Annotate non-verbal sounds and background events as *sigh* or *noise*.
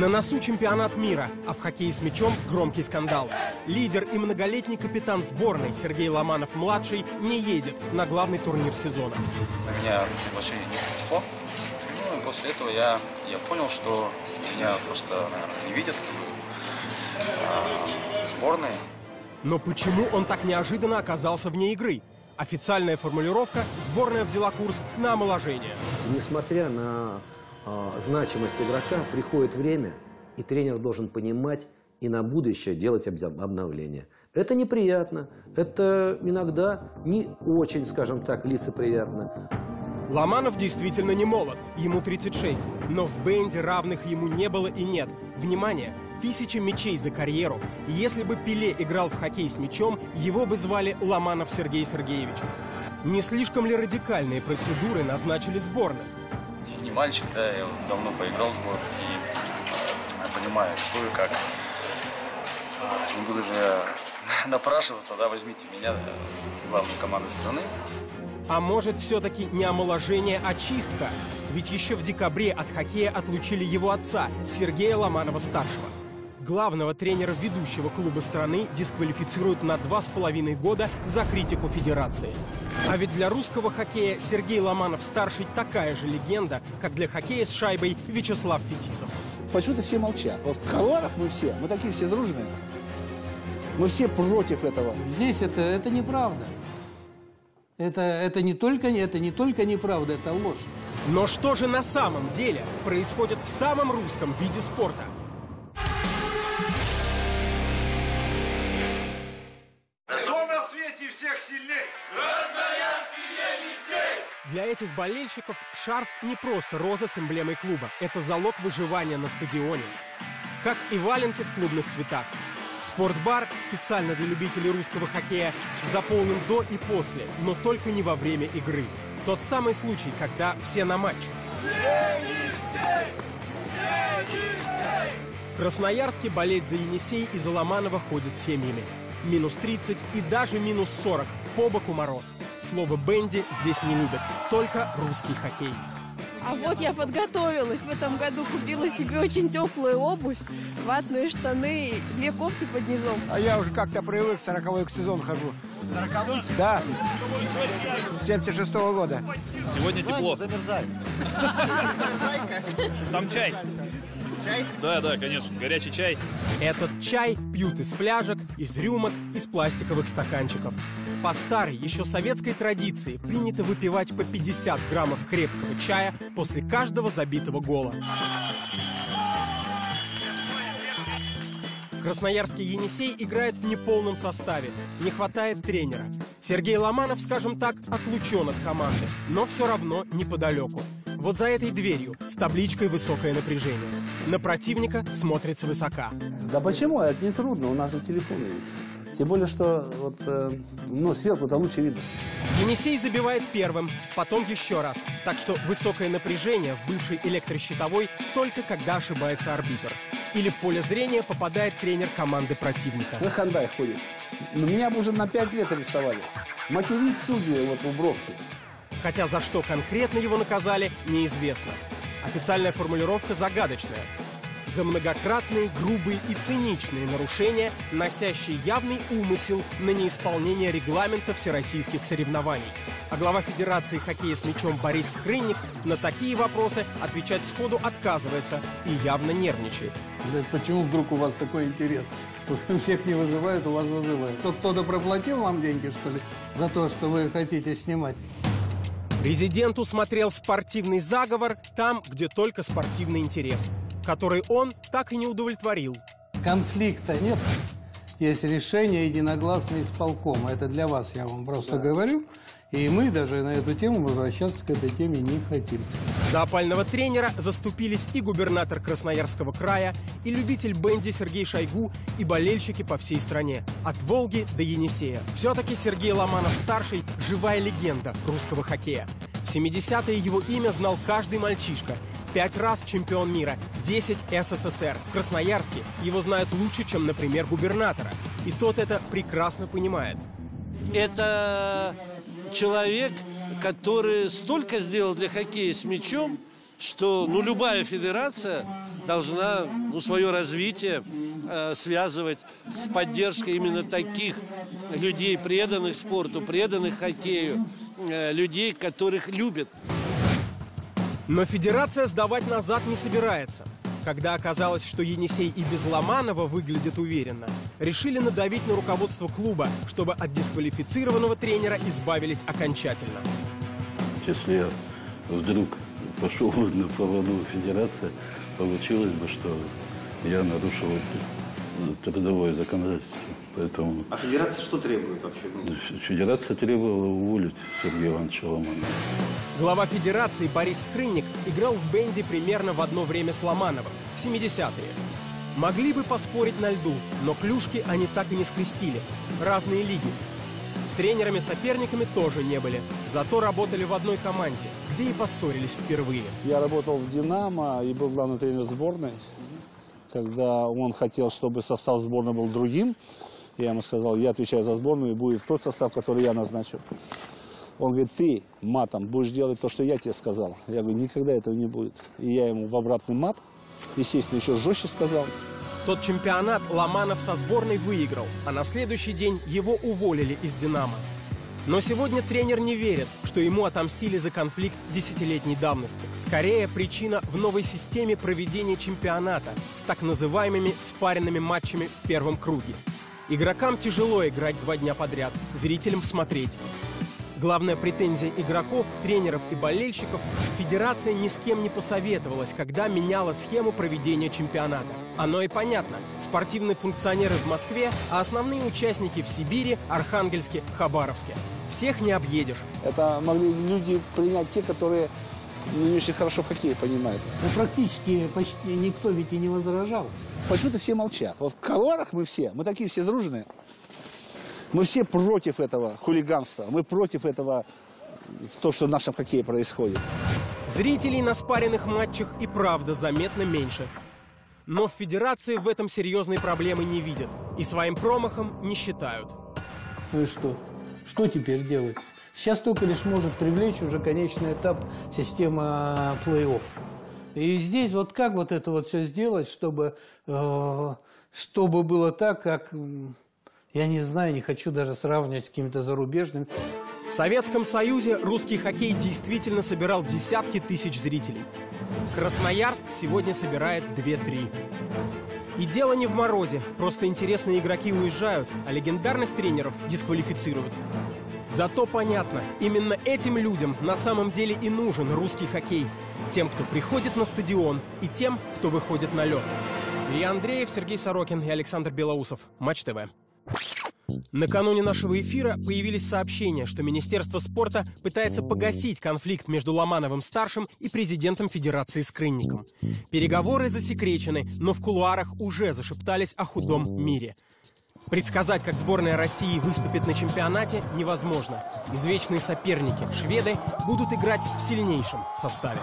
На носу чемпионат мира, а в хоккее с мячом громкий скандал. Лидер и многолетний капитан сборной Сергей Ломанов-младший не едет на главный турнир сезона. На меня приглашение не пришло. Ну и после этого я, я понял, что меня просто наверное, не видят а, в сборной. Но почему он так неожиданно оказался вне игры? Официальная формулировка – сборная взяла курс на омоложение. Несмотря на значимость игрока, приходит время, и тренер должен понимать и на будущее делать обновления. Это неприятно, это иногда не очень, скажем так, лицеприятно. Ломанов действительно не молод, ему 36, но в бенде равных ему не было и нет. Внимание, тысяча мячей за карьеру. Если бы Пеле играл в хоккей с мячом, его бы звали Ломанов Сергей Сергеевич. Не слишком ли радикальные процедуры назначили сборных? Не, мальчик, да, я давно поиграл в сборных и я понимаю, что и как. Не буду же *laughs* напрашиваться, да, возьмите меня в главную команду страны. А может, все-таки не омоложение, а чистка? Ведь еще в декабре от хоккея отлучили его отца, Сергея Ломанова-старшего. Главного тренера ведущего клуба страны дисквалифицируют на два с половиной года за критику федерации. А ведь для русского хоккея Сергей Ломанов-старший такая же легенда, как для хоккея с шайбой Вячеслав Фетисов. Почему-то все молчат. Вот в колорах мы все, мы такие все дружные. Мы все против этого. Здесь это, это неправда. Это, это, не только, это не только неправда, это ложь. Но что же на самом деле происходит в самом русском виде спорта? Для этих болельщиков шарф не просто роза с эмблемой клуба. Это залог выживания на стадионе. Как и валенки в клубных цветах. Спортбар специально для любителей русского хоккея заполнен до и после, но только не во время игры. Тот самый случай, когда все на матч. В Красноярске болеть за Енисей и за Ломанова ходят семьями. Минус 30 и даже минус 40. По боку мороз. Слово «бенди» здесь не любят. Только русский хоккей. А вот я подготовилась. В этом году купила себе очень теплую обувь, ватные штаны, две кофты под низом. А я уже как-то привык, сороковой сезон хожу. Сороковой? Да. 76 -го года. Сегодня тепло. Замерзай. *laughs* Там чай. Чай? Да, да, конечно, горячий чай. Этот чай пьют из фляжек, из рюмок, из пластиковых стаканчиков. По старой, еще советской традиции принято выпивать по 50 граммов крепкого чая после каждого забитого гола. Красноярский «Енисей» играет в неполном составе. Не хватает тренера. Сергей Ломанов, скажем так, отлучен от команды, но все равно неподалеку. Вот за этой дверью с табличкой «Высокое напряжение». На противника смотрится высока. Да почему? Это не трудно, у нас же телефоны есть. Тем более, что вот, э, ну, сверху-то лучше видно. Енисей забивает первым, потом еще раз. Так что высокое напряжение в бывшей электрощитовой только когда ошибается арбитр. Или в поле зрения попадает тренер команды противника. На хандай ходит. Но меня бы уже на 5 лет арестовали. Материть судьи вот в Бровке. Хотя за что конкретно его наказали, неизвестно. Официальная формулировка загадочная. За многократные, грубые и циничные нарушения, носящие явный умысел на неисполнение регламента всероссийских соревнований. А глава Федерации хоккея с мячом Борис Скрынник на такие вопросы отвечать сходу отказывается и явно нервничает. Да почему вдруг у вас такой интерес? Вот *laughs* Всех не вызывают, у вас вызывают. Кто- Кто-то проплатил вам деньги, что ли, за то, что вы хотите снимать? Президент усмотрел спортивный заговор там, где только спортивный интерес, который он так и не удовлетворил. Конфликта нет. Есть решение единогласное исполкома. Это для вас, я вам просто говорю. И мы даже на эту тему возвращаться к этой теме не хотим. За опального тренера заступились и губернатор Красноярского края, и любитель бенди Сергей Шойгу, и болельщики по всей стране. От Волги до Енисея. Все-таки Сергей Ломанов-старший – живая легенда русского хоккея. В 70-е его имя знал каждый мальчишка. Пять раз чемпион мира, 10 СССР. В Красноярске его знают лучше, чем, например, губернатора. И тот это прекрасно понимает. Это человек, который столько сделал для хоккея с мячом, что ну, любая федерация должна ну, свое развитие э, связывать с поддержкой именно таких людей, преданных спорту, преданных хоккею, э, людей, которых любят. Но федерация сдавать назад не собирается. Когда оказалось, что Енисей и без Ломанова выглядят уверенно, решили надавить на руководство клуба, чтобы от дисквалифицированного тренера избавились окончательно. Если я вдруг пошел *laughs* на поводу федерации, получилось бы, что я нарушил трудовое законодательство. Поэтому А федерация что требует вообще? Ну, федерация требовала уволить Сергея Ивановича Ломанова. Глава федерации Борис Скрынник играл в бенде примерно в одно время с Ломановым, в 70-е. Могли бы поспорить на льду, но клюшки они так и не скрестили. Разные лиги. Тренерами-соперниками тоже не были, зато работали в одной команде, где и поссорились впервые. Я работал в «Динамо» и был главным тренером сборной. Когда он хотел, чтобы состав сборной был другим, я ему сказал, я отвечаю за сборную, и будет тот состав, который я назначу. Он говорит, ты матом будешь делать то, что я тебе сказал. Я говорю, никогда этого не будет. И я ему в обратный мат, естественно, еще жестче сказал. Тот чемпионат Ломанов со сборной выиграл, а на следующий день его уволили из «Динамо». Но сегодня тренер не верит, что ему отомстили за конфликт десятилетней давности. Скорее, причина в новой системе проведения чемпионата с так называемыми спаренными матчами в первом круге. Игрокам тяжело играть два дня подряд, зрителям смотреть. Главная претензия игроков, тренеров и болельщиков – федерация ни с кем не посоветовалась, когда меняла схему проведения чемпионата. Оно и понятно. Спортивные функционеры в Москве, а основные участники в Сибири, Архангельске, Хабаровске. Всех не объедешь. Это могли люди принять те, которые не очень хорошо в хоккее понимают. Ну, практически почти никто ведь и не возражал. Почему-то все молчат. Вот в колорах мы все, мы такие все дружные. Мы все против этого хулиганства, мы против этого, то, что в нашем хоккее происходит. Зрителей на спаренных матчах и правда заметно меньше. Но в федерации в этом серьезной проблемы не видят и своим промахом не считают. Ну и что? Что теперь делать? Сейчас только лишь может привлечь уже конечный этап система плей-офф. И здесь вот как вот это вот все сделать, чтобы, э, чтобы было так, как, я не знаю, не хочу даже сравнивать с какими-то зарубежными. В Советском Союзе русский хоккей действительно собирал десятки тысяч зрителей. Красноярск сегодня собирает 2-3. И дело не в морозе, просто интересные игроки уезжают, а легендарных тренеров дисквалифицируют. Зато понятно, именно этим людям на самом деле и нужен русский хоккей. Тем, кто приходит на стадион, и тем, кто выходит на лед. Илья Андреев, Сергей Сорокин и Александр Белоусов. Матч ТВ. Накануне нашего эфира появились сообщения, что Министерство спорта пытается погасить конфликт между Ломановым-старшим и президентом Федерации Скрынником. Переговоры засекречены, но в кулуарах уже зашептались о худом мире. Предсказать, как сборная России выступит на чемпионате, невозможно. Извечные соперники, шведы, будут играть в сильнейшем составе.